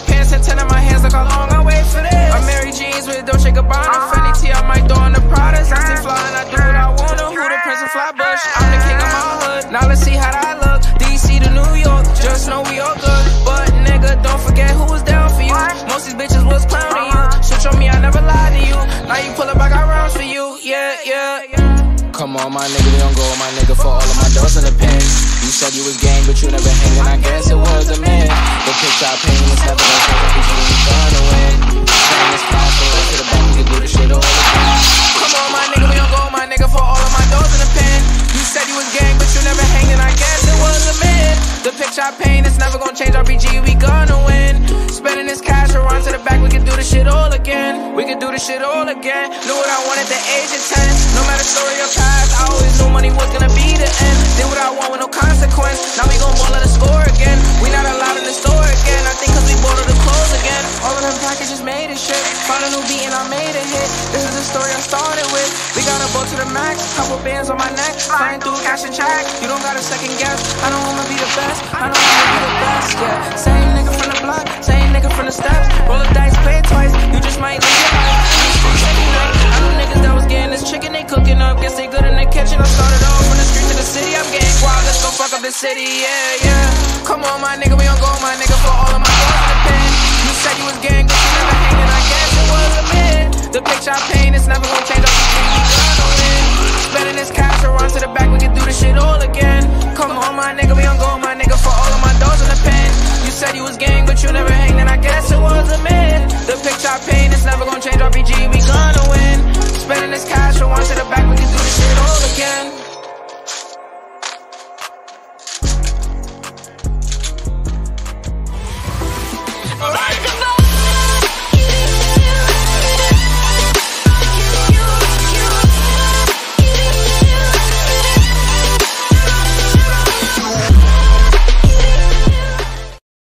my pants and ten in my hands. Look how long I wait for this. Amiri Jeans with Dolce Gabbana, uh-huh. Fendi T. I might throw in the Pradas. I stay fly and I do what I wanna. Who the Prince of Flatbush? I'm the king of my hood. Now let's see how I look. DC to New York, just know we all good. But nigga, don't forget who was down for you. Most these bitches was clowning you. Switch on me, I never lied to you. Now you pull up, I got rounds for you. Yeah, yeah, yeah. Come on, my nigga, we don't go, my nigga, for all of my doors in the pen. You said you was gang, but you never hang, hanging. I guess it was a man. The picture I paint is never The picture I paint is never gonna change. RPG, we gonna win. Spending this cash, run to the back, we can do the shit all again. We can do the shit all again. Knew what I wanted the age of 10. No matter story or past, I always knew money was gonna be the end. Did what I want with no consequence. Now we gon' ball at the score again. We not allowed in the store again. I think cause we bought all the clothes again. All of them packages made it shit. Found a new beat and I made a hit. This is the story I started with. We got a boat to the max. Couple bands on my neck. Flying through cash and check. You don't got a second guess. I don't wanna be the best. I don't wanna be the best, yeah. Same nigga from the block. Same nigga from the steps. Roll the dice, play it twice. You just might lose your life. I know niggas that was getting this chicken they cooking up. Guess they good in the kitchen. I started off from the street to the city. I'm getting wild. Let's go fuck up the city, yeah, yeah. Come on, my nigga, we don't go, my nigga, for all of my doors in the pen. You said you was gang, but you never hanging. I guess it was a myth. The picture I paint is never gonna change. Spending this cash, run to the back, we can do this shit all again. Come on, my nigga,